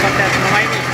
Jetzt kommt der Nummer